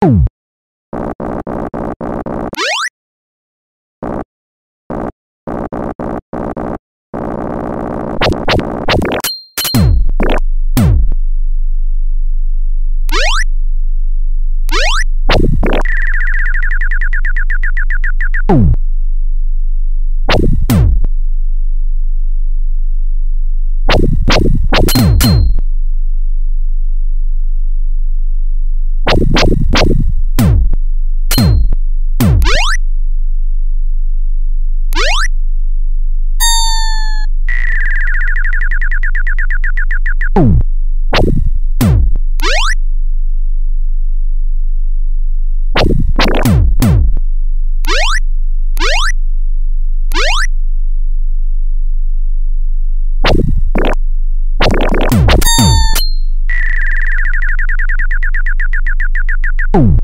Boom. Oh.